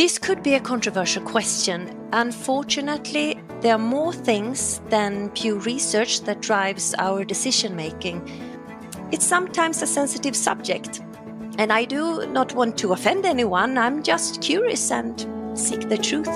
This could be a controversial question. Unfortunately, there are more things than pure research that drives our decision making. It's sometimes a sensitive subject, and I do not want to offend anyone. I'm just curious and seek the truth.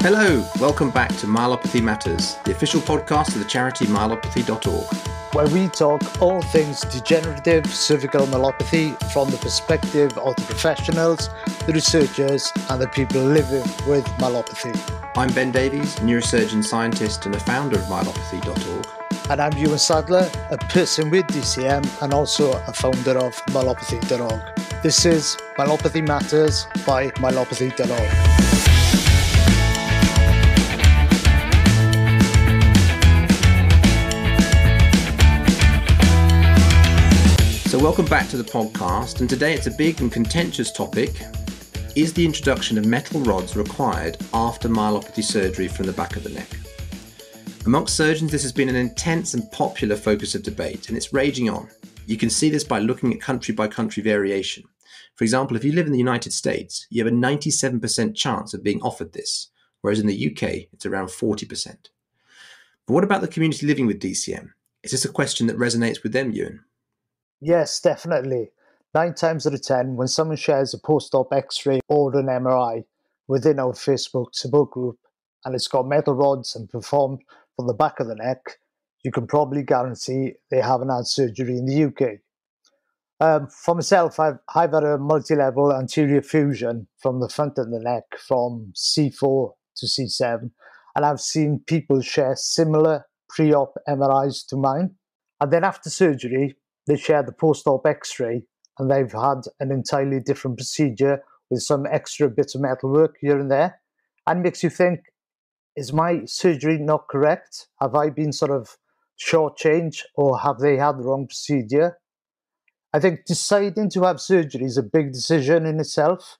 Hello, welcome back to Myelopathy Matters, the official podcast of the charity myelopathy.org. Where we talk all things degenerative cervical myelopathy from the perspective of the professionals, the researchers, and the people living with myelopathy. I'm Ben Davies, neurosurgeon scientist and the founder of myelopathy.org. And I'm Iwan Sadler, a person with DCM and also a founder of myelopathy.org. This is Myelopathy Matters by myelopathy.org. welcome back to the podcast. And today it's a big and contentious topic. Is the introduction of metal rods required after myelopathy surgery from the back of the neck? Amongst surgeons, this has been an intense and popular focus of debate, and it's raging on. You can see this by looking at country by country variation. For example, if you live in the United States, you have a 97% chance of being offered this, whereas in the UK, it's around 40%. But what about the community living with DCM? Is this a question that resonates with them, Iwan? Yes, definitely. Nine times out of ten, when someone shares a post op x ray or an MRI within our Facebook support group and it's got metal rods and performed from the back of the neck, you can probably guarantee they haven't had surgery in the UK. Um, for myself, I've, I've had a multi level anterior fusion from the front of the neck from C4 to C7, and I've seen people share similar pre op MRIs to mine. And then after surgery, they share the post-op x-ray and they've had an entirely different procedure with some extra bits of metal work here and there. And makes you think is my surgery not correct? Have i been sort of shortchanged or have they had the wrong procedure? I think deciding to have surgery is a big decision in itself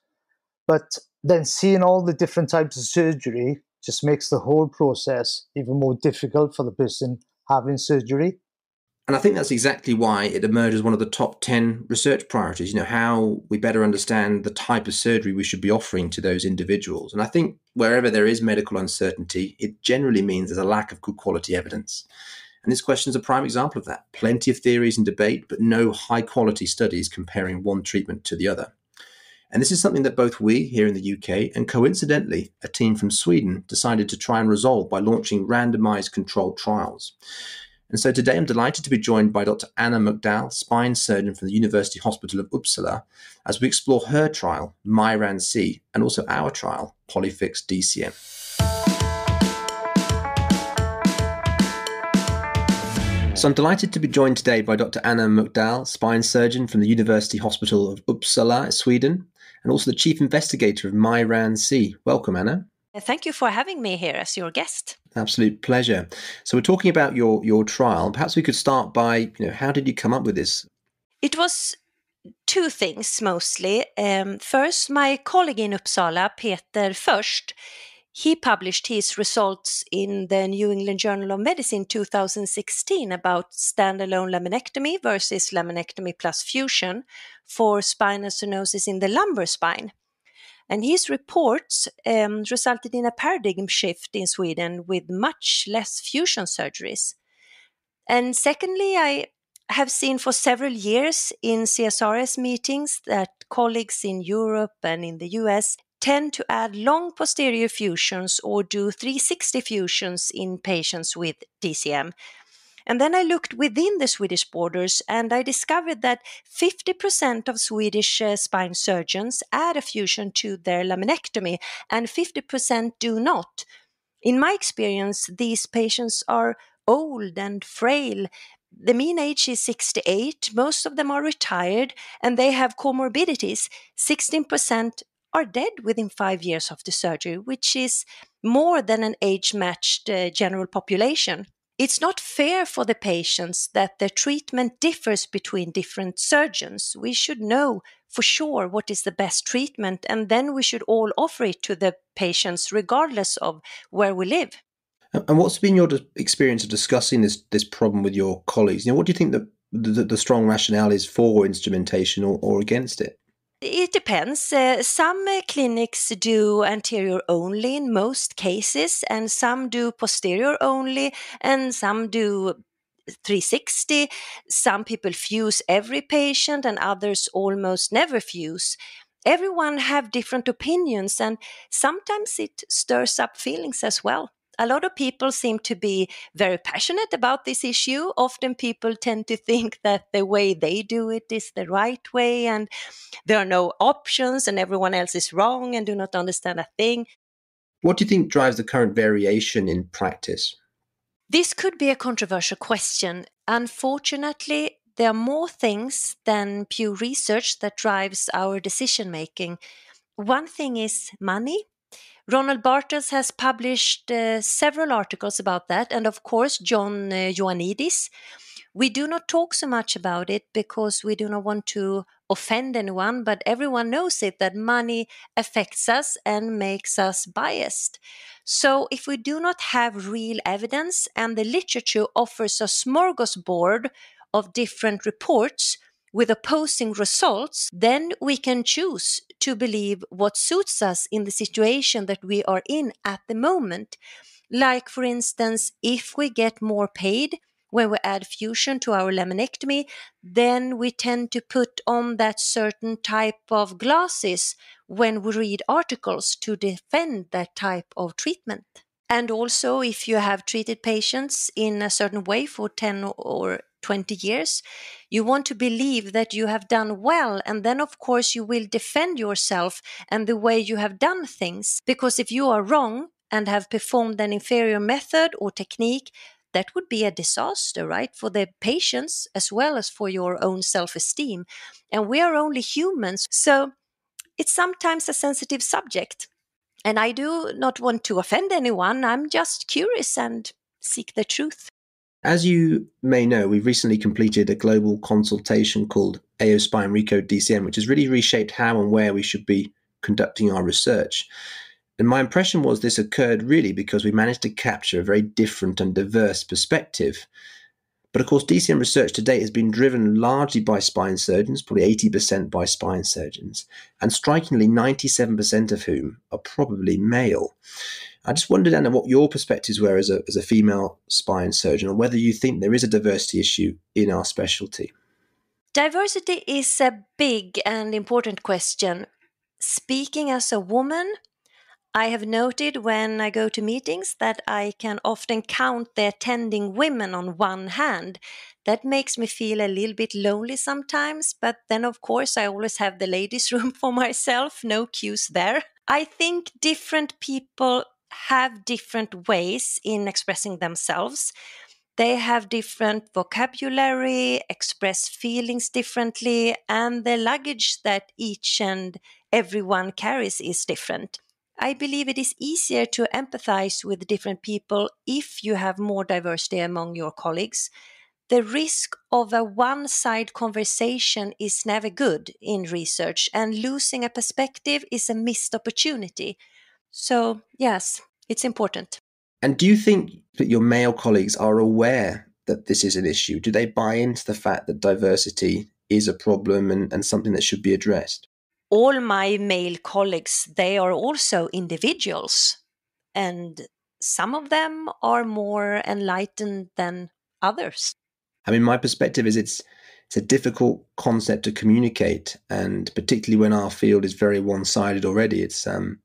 but then seeing all the different types of surgery just makes the whole process even more difficult for the person having surgery and I think that's exactly why it emerged as one of the top 10 research priorities, you know, how we better understand the type of surgery we should be offering to those individuals. And I think wherever there is medical uncertainty, it generally means there's a lack of good quality evidence. And this question is a prime example of that. Plenty of theories and debate, but no high quality studies comparing one treatment to the other. And this is something that both we here in the UK and coincidentally a team from Sweden decided to try and resolve by launching randomized controlled trials. And so today I'm delighted to be joined by Dr. Anna MacDowall, spine surgeon from the University Hospital of Uppsala, as we explore her trial, MyRanC, and also our trial, Polyfix DCM. So I'm delighted to be joined today by Dr. Anna MacDowall, spine surgeon from the University Hospital of Uppsala, Sweden, and also the chief investigator of MyRanC. Welcome, Anna. Thank you for having me here as your guest. Absolute pleasure. So we're talking about your your trial. Perhaps we could start by, you know, how did you come up with this? It was two things mostly. Um, first, my colleague in Uppsala, Peter Försth, he published his results in the New England Journal of Medicine 2016 about standalone laminectomy versus laminectomy plus fusion for spinal stenosis in the lumbar spine. And his reports um, resulted in a paradigm shift in Sweden with much less fusion surgeries. And secondly, I have seen for several years in CSRS meetings that colleagues in Europe and in the US tend to add long posterior fusions or do 360 fusions in patients with DCM. And then I looked within the Swedish borders and I discovered that 50% of Swedish uh, spine surgeons add a fusion to their laminectomy and 50% do not. In my experience, these patients are old and frail. The mean age is 68, most of them are retired, and they have comorbidities. 16% are dead within five years of the surgery, which is more than an age matched uh, general population it's not fair for the patients that the treatment differs between different surgeons. We should know for sure what is the best treatment, and then we should all offer it to the patients regardless of where we live. And what's been your experience of discussing this this problem with your colleagues? You know, what do you think the the, the strong rationale is for instrumentation or, or against it? It depends. Uh, some uh, clinics do anterior only in most cases, and some do posterior only, and some do 360. Some people fuse every patient, and others almost never fuse. Everyone have different opinions, and sometimes it stirs up feelings as well a lot of people seem to be very passionate about this issue. Often people tend to think that the way they do it is the right way and there are no options and everyone else is wrong and do not understand a thing. What do you think drives the current variation in practice? This could be a controversial question. Unfortunately, there are more things than pure research that drives our decision making. One thing is money, Ronald Bartels has published uh, several articles about that, and of course, John uh, Ioannidis. We do not talk so much about it because we do not want to offend anyone, but everyone knows it that money affects us and makes us biased. So, if we do not have real evidence and the literature offers a smorgasbord of different reports, with opposing results, then we can choose to believe what suits us in the situation that we are in at the moment. Like, for instance, if we get more paid when we add fusion to our laminectomy, then we tend to put on that certain type of glasses when we read articles to defend that type of treatment. And also, if you have treated patients in a certain way for 10 or 20 years. You want to believe that you have done well, and then, of course, you will defend yourself and the way you have done things. Because if you are wrong and have performed an inferior method or technique, that would be a disaster, right, for the patients as well as for your own self esteem. And we are only humans. So it's sometimes a sensitive subject. And I do not want to offend anyone. I'm just curious and seek the truth. As you may know, we've recently completed a global consultation called AO Spine Recode DCM, which has really reshaped how and where we should be conducting our research. And my impression was this occurred really because we managed to capture a very different and diverse perspective. But of course, DCM research to date has been driven largely by spine surgeons, probably 80% by spine surgeons, and strikingly 97% of whom are probably male. I just wondered, Anna, what your perspectives were as a, as a female spine surgeon, and whether you think there is a diversity issue in our specialty. Diversity is a big and important question. Speaking as a woman, I have noted when I go to meetings that I can often count the attending women on one hand. That makes me feel a little bit lonely sometimes, but then, of course, I always have the ladies' room for myself, no queues there. I think different people have different ways in expressing themselves. They have different vocabulary, express feelings differently, and the luggage that each and everyone carries is different. I believe it is easier to empathize with different people if you have more diversity among your colleagues. The risk of a one side conversation is never good in research, and losing a perspective is a missed opportunity. So, yes, it's important. And do you think that your male colleagues are aware that this is an issue? Do they buy into the fact that diversity is a problem and, and something that should be addressed? All my male colleagues, they are also individuals. And some of them are more enlightened than others. I mean, my perspective is it's it's a difficult concept to communicate, and particularly when our field is very one-sided already, it's um,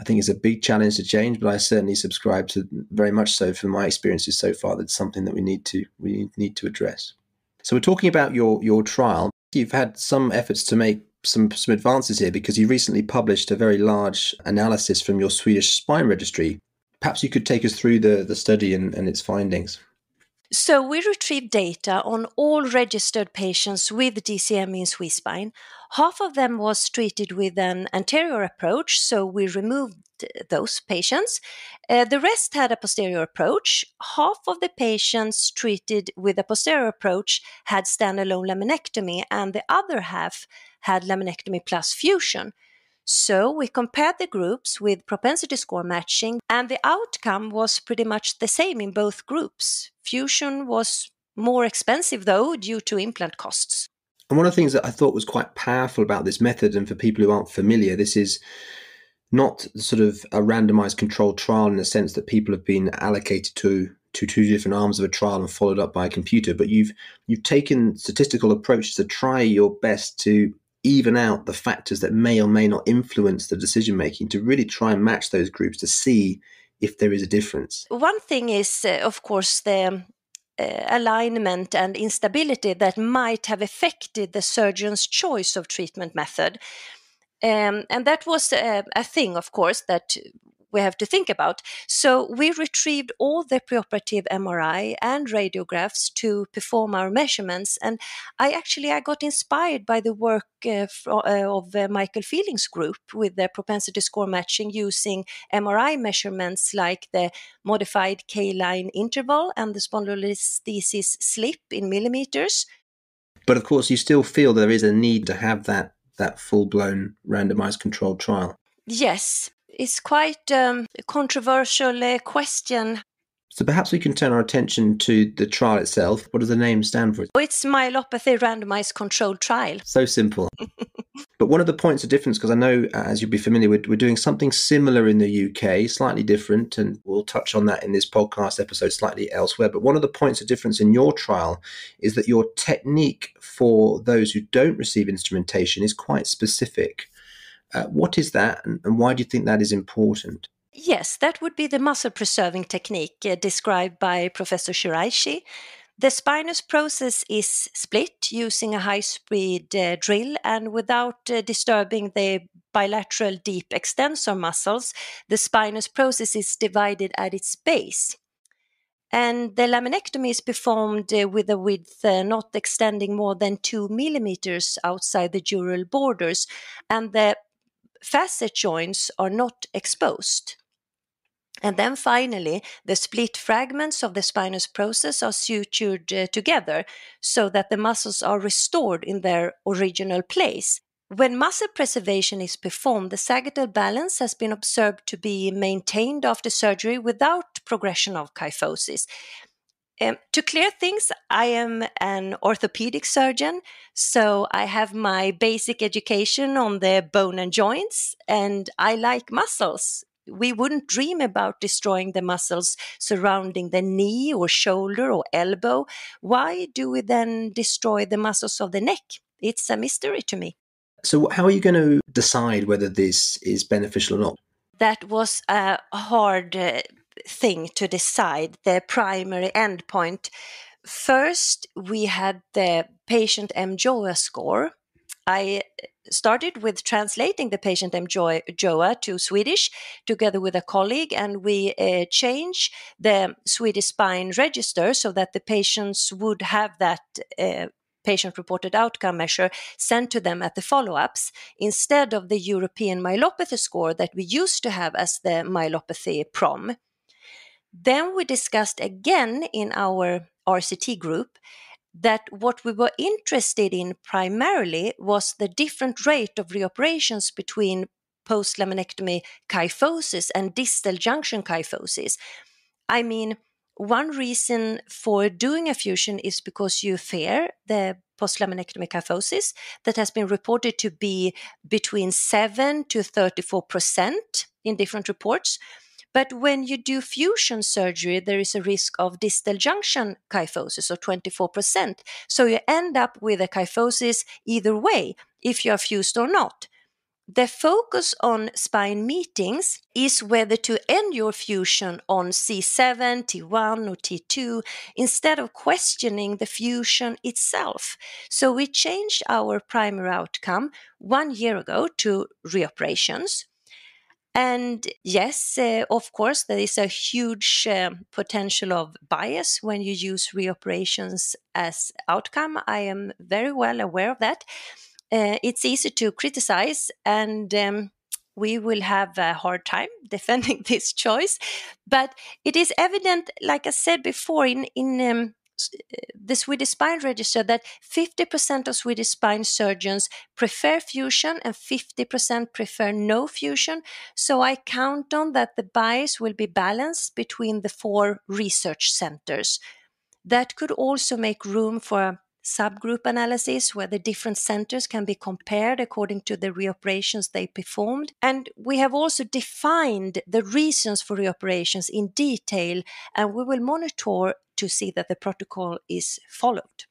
I think it's a big challenge to change, but I certainly subscribe to very much so from my experiences so far. That's something that we need to we need to address. So we're talking about your your trial. You've had some efforts to make some some advances here because you recently published a very large analysis from your Swedish spine registry. Perhaps you could take us through the, the study and, and its findings. So we retrieved data on all registered patients with DCM in SweSpine. Half of them was treated with an anterior approach, so we removed those patients. Uh, the rest had a posterior approach. Half of the patients treated with a posterior approach had standalone laminectomy, and the other half had laminectomy plus fusion. So we compared the groups with propensity score matching, and the outcome was pretty much the same in both groups. Fusion was more expensive, though, due to implant costs. And one of the things that I thought was quite powerful about this method, and for people who aren't familiar, this is not sort of a randomized controlled trial in the sense that people have been allocated to to two different arms of a trial and followed up by a computer, but you've you've taken statistical approaches to try your best to even out the factors that may or may not influence the decision making to really try and match those groups to see if there is a difference. One thing is, uh, of course, the uh, alignment and instability that might have affected the surgeon's choice of treatment method. Um, and that was uh, a thing, of course, that we have to think about. So we retrieved all the preoperative MRI and radiographs to perform our measurements. And I actually I got inspired by the work uh, uh, of uh, Michael Fehlings' group with the propensity score matching using MRI measurements like the modified K-line interval and the spondylolisthesis slip in millimeters. But of course, you still feel there is a need to have that that full blown randomized controlled trial. Yes, it's quite um, a controversial uh, question. So perhaps we can turn our attention to the trial itself. What does the name stand for? Oh, it's myelopathy randomized controlled trial. So simple. but one of the points of difference, because I know, uh, as you'll be familiar with, we're doing something similar in the UK, slightly different, and we'll touch on that in this podcast episode slightly elsewhere. But one of the points of difference in your trial is that your technique for those who don't receive instrumentation is quite specific. Uh, what is that, and, and, why do you think that is important? Yes, that would be the muscle preserving technique uh, described by Professor Shiraishi. The spinous process is split using a high speed uh, drill and without uh, disturbing the bilateral deep extensor muscles, the spinous process is divided at its base. And the laminectomy is performed uh, with a width uh, not extending more than two millimeters outside the dural borders, and the facet joints are not exposed. And then finally, the split fragments of the spinous process are sutured uh, together so that the muscles are restored in their original place. When muscle preservation is performed, the sagittal balance has been observed to be maintained after surgery without progression of kyphosis. Um, to clear things, I am an orthopedic surgeon, so I have my basic education on the bone and joints, and I like muscles. We wouldn't dream about destroying the muscles surrounding the knee or shoulder or elbow. Why do we then destroy the muscles of the neck? It's a mystery to me. So, how are you going to decide whether this is beneficial or not? That was a hard uh, thing to decide the primary endpoint. First, we had the patient MJOA score. I started with translating the patient MJOA to Swedish together with a colleague, and we uh, changed the Swedish spine register so that the patients would have that uh, patient reported outcome measure sent to them at the follow ups instead of the European myelopathy score that we used to have as the myelopathy PROM. Then we discussed again in our RCT group that what we were interested in primarily was the different rate of reoperations between post laminectomy kyphosis and distal junction kyphosis. I mean, one reason for doing a fusion is because you fear the post laminectomy kyphosis that has been reported to be between 7 to 34% in different reports. But when you do fusion surgery, there is a risk of distal junction kyphosis of 24%. So you end up with a kyphosis either way, if you are fused or not. The focus on spine meetings is whether to end your fusion on C7, T1, or T2 instead of questioning the fusion itself. So we changed our primary outcome one year ago to reoperations. And yes, uh, of course, there is a huge uh, potential of bias when you use reoperations as outcome. I am very well aware of that. Uh, it's easy to criticize, and um, we will have a hard time defending this choice. But it is evident, like I said before, in in um, Eh, the Swedish Spine Register that 50% of Swedish spine surgeons prefer fusion and 50% prefer no fusion. So I count on that the bias will be balanced between the four research centers. That could also make room for subgroup analysis where the different centers can be compared according to the reoperations they performed. And we have also defined the reasons for reoperations in detail, and we will monitor to see that the protocol is followed.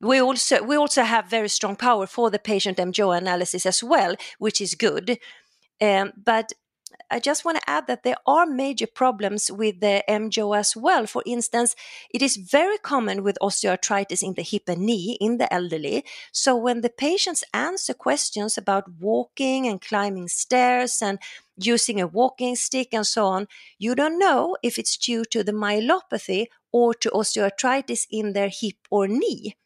We also we also have very strong power for the patient MJO analysis as well, which is good. Um, but I just want to add that there are major problems with the MJO as well. For instance, it is very common with osteoarthritis in the hip and knee in the elderly. So when the patients answer questions about walking and climbing stairs and using a walking stick and so on, you don't know if it's due to the myelopathy or to osteoarthritis in their hip or knee.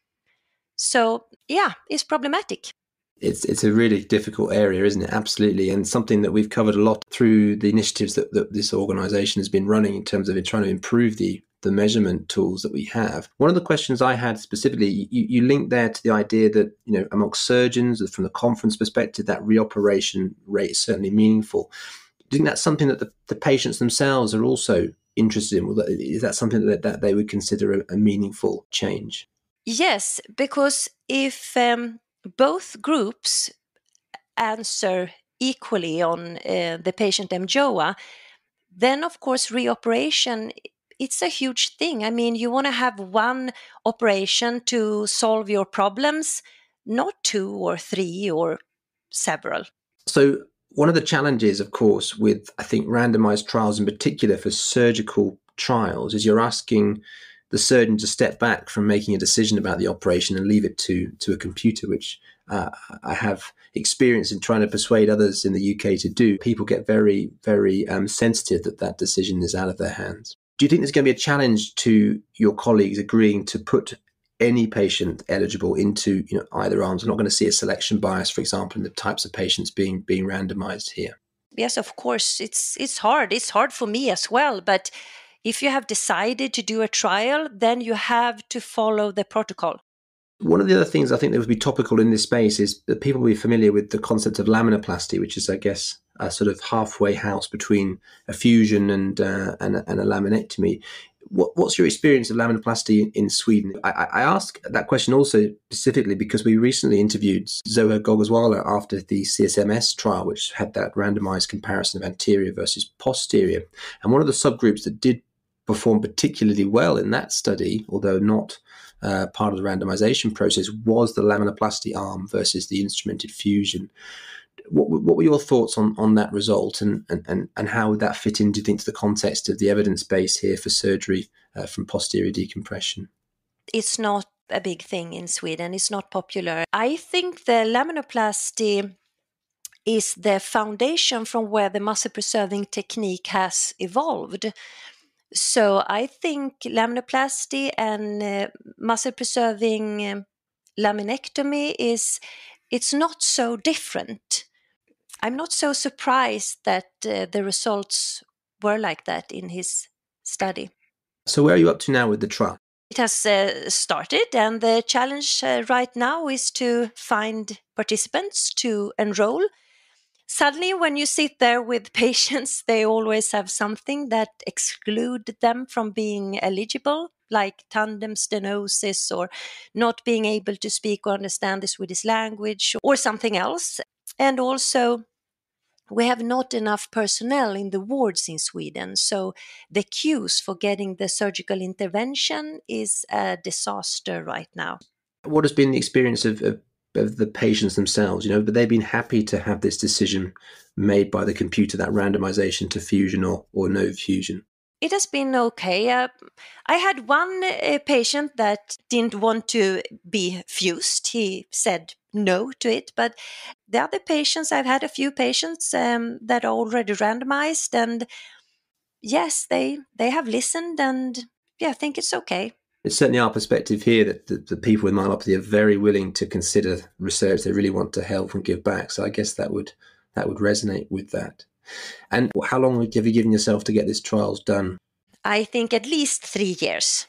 So, yeah, it's problematic it's it's a really difficult area, isn't it? Absolutely, and something that we've covered a lot through the initiatives that, that this organisation has been running in terms of trying to improve the the measurement tools that we have. One of the questions I had specifically, you, you linked there to the idea that you know amongst surgeons, from the conference perspective, that reoperation rate is certainly meaningful. Do you think that's something that the, the patients themselves are also interested in? Is that something that, that they would consider a, a meaningful change? Yes, because if um, both groups answer equally on uh, the patient MJOA, then of course reoperation it's a huge thing. I mean, you want to have one operation to solve your problems, not two or three or several. So, one of the challenges, of course, with I think randomized trials in particular for surgical trials is you're asking the surgeon to step back from making a decision about the operation and leave it to to a computer, which uh, I have experience in trying to persuade others in the UK to do. People get very, very um, sensitive that that decision is out of their hands. Do you think there's going to be a challenge to your colleagues agreeing to put any patient eligible into you know either arms? We're not going to see a selection bias, for example, in the types of patients being being randomized here. Yes, of course. It's it's hard. It's hard for me as well, but if you have decided to do a trial, then you have to follow the protocol. One of the other things I think that would be topical in this space is that people will be familiar with the concept of laminoplasty, which is, I guess, a sort of halfway house between a fusion and uh, and, a, and, a, laminectomy. What, what's your experience of laminoplasty in Sweden? I, I ask that question also specifically because we recently interviewed Zoher Ghogawala after the CSMS trial, which had that randomized comparison of anterior versus posterior. And one of the subgroups that did performed particularly well in that study, although not uh, part of the randomization process, was the laminoplasty arm versus the instrumented fusion. What, what were your thoughts on, on that result and, and, and how would that fit in, do you think, to the context of the evidence base here for surgery uh, from posterior decompression? It's not a big thing in Sweden, it's not popular. I think the laminoplasty is the foundation from where the muscle preserving technique has evolved. So I think laminoplasty and uh, muscle preserving um, laminectomy is it's not so different. I'm not so surprised that uh, the results were like that in his study. So where are you up to now with the trial? It has uh, started, and the challenge uh, right now is to find participants to enroll suddenly when you sit there with patients they always have something that exclude them from being eligible like tandem stenosis or not being able to speak or understand the swedish language or something else and also we have not enough personnel in the wards in Sweden, so the queues for getting the surgical intervention is a disaster right now. What has been the experience of, of of the patients themselves, you know, but they've been happy to have this decision made by the computer, that randomization to fusion or, or no fusion. It has been okay. Uh, I had one uh, patient that didn't want to be fused. He said no to it. But the other patients, I've had a few patients um, that are already randomized, and yes, they they have listened, and yeah, I think it's okay it's certainly our perspective here that the, the, people with myelopathy are very willing to consider research. They really want to help and give back. So I guess that would that would resonate with that. And how long have you given yourself to get this trials done? I think at least three years.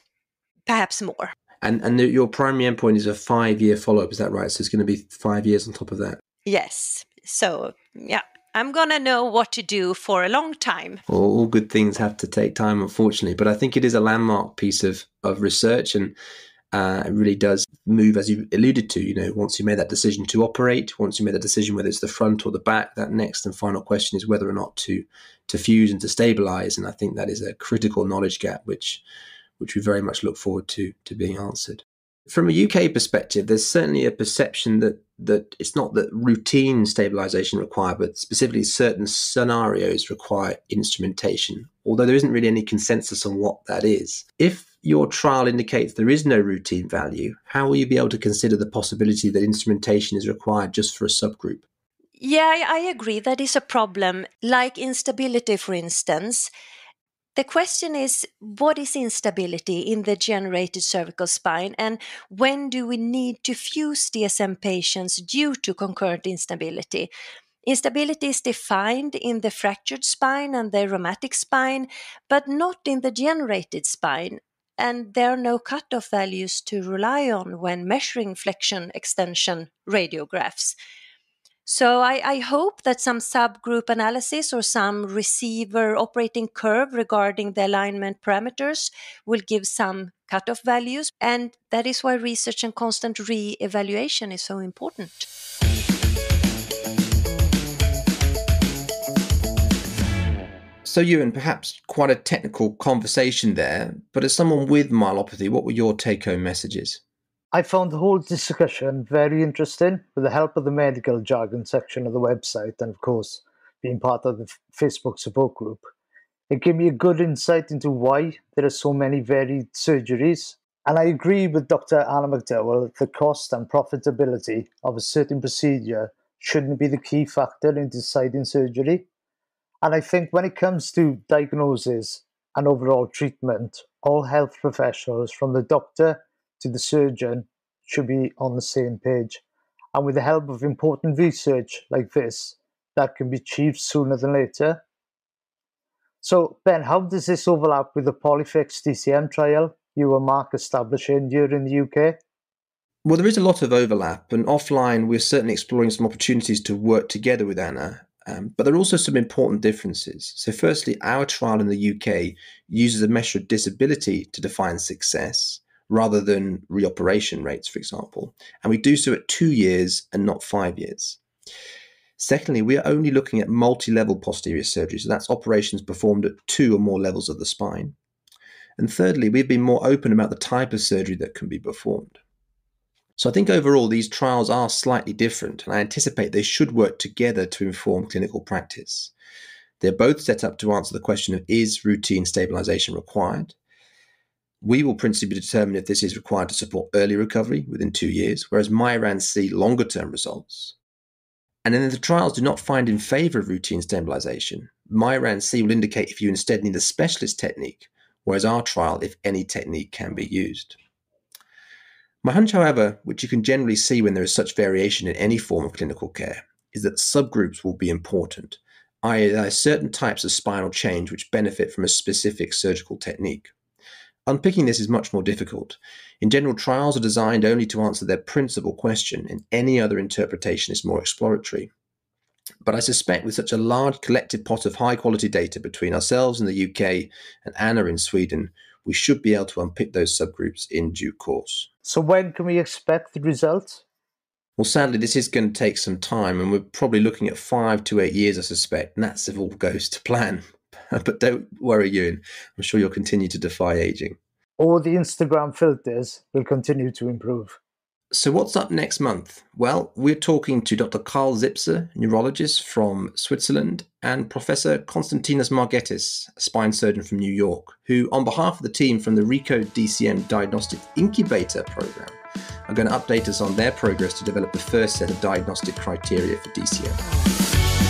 perhaps more. And and the, your primary endpoint is a five year follow up. Is that right? So it's going to be five years on top of that. Yes. So yeah, I'm gonna know what to do for a long time. Well, all good things have to take time, unfortunately. But I think it is a landmark piece of of research, and uh, it really does move, as you alluded to. You know, once you made that decision to operate, once you made that decision whether it's the front or the back, that next and final question is whether or not to to fuse and to stabilize. And I think that is a critical knowledge gap, which which we very much look forward to to being answered. From a UK perspective, there's certainly a perception that that it's not that routine stabilization required, but specifically certain scenarios require instrumentation, although there isn't really any consensus on what that is. If your trial indicates there is no routine value, how will you be able to consider the possibility that instrumentation is required just for a subgroup? Yeah, I agree. That is a problem. Like instability, for instance, the question is what is instability in the generated cervical spine and when do we need to fuse DCM patients due to concurrent instability? Instability is defined in the fractured spine and the rheumatic spine, but not in the generated spine. And there are no cutoff values to rely on when measuring flexion extension radiographs. So I, I, hope that some subgroup analysis or some receiver operating curve regarding the alignment parameters will give some cutoff values. And that is why research and constant re-evaluation is so important. So, Iwan, perhaps quite a technical conversation there, but as someone with myelopathy, what were your take home messages? I found the whole discussion very interesting with the help of the medical jargon section of the website and, of course, being part of the Facebook support group. It gave me a good insight into why there are so many varied surgeries. And I agree with Dr. Anna MacDowall that the cost and profitability of a certain procedure shouldn't be the key factor in deciding surgery. And I think when it comes to diagnosis and overall treatment, all health professionals, from the doctor to the surgeon should be on the same page. And with the help of important research like this, that can be achieved sooner than later. So, Ben, how does this overlap with the Polyfix DCM trial you and Mark establishing here in the UK? Well, there is a lot of overlap, and offline, we're certainly exploring some opportunities to work together with Anna. Um, but there are also some important differences. So, firstly, our trial in the UK uses a measure of disability to define success, rather than reoperation rates, for example. And we do so at two years and not five years. Secondly, we are only looking at multi level posterior surgery, so that's operations performed at two or more levels of the spine. And thirdly, we've been more open about the type of surgery that can be performed. So I think overall these trials are slightly different, and I anticipate they should work together to inform clinical practice. They're both set up to answer the question of is routine stabilization required? We will principally determine if this is required to support early recovery within two years, whereas MyRAN see longer term results. And then if the trials do not find in favor of routine stabilization, MyRanC will indicate if you instead need a specialist technique, whereas our trial, if any technique can be used. My hunch, however, which you can generally see when there is such variation in any form of clinical care, is that subgroups will be important, i.e., there are certain types of spinal change which benefit from a specific surgical technique. Unpicking this is much more difficult. In general, trials are designed only to answer their principal question, and any other interpretation is more exploratory. But I suspect with such a large collective pot of high quality data between ourselves in the UK and Anna in Sweden, we should be able to unpick those subgroups in due course. So, when can we expect the results? Well, sadly, this is going to take some time, and we're probably looking at five to eight years, I suspect, and that's if all goes to plan. but don't worry, Iwan. I'm sure you'll continue to defy aging. All the Instagram filters will continue to improve. So, what's up next month? Well, we're talking to Dr. Carl Zipser, neurologist from Switzerland, and Professor Konstantinos Margetis, a spine surgeon from New York, who, on behalf of the team from the Recode DCM Diagnostic Incubator Program, are going to update us on their progress to develop the first set of diagnostic criteria for DCM.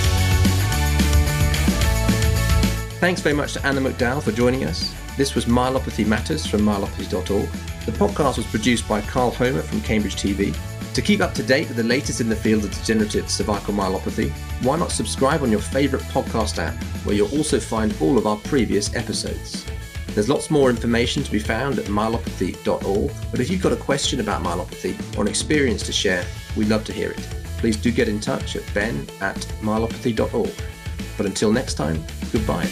Thanks very much to Anna MacDowall for joining us. This was Myelopathy Matters from myelopathy.org. The podcast was produced by Carl Homer from Cambridge TV. To keep up to date with the latest in the field of degenerative cervical myelopathy, why not subscribe on your favourite podcast app, where you'll also find all of our previous episodes. There's lots more information to be found at myelopathy.org, but if you've got a question about myelopathy or an experience to share, we'd love to hear it. Please do get in touch at ben at myelopathy.org. But until next time, goodbye.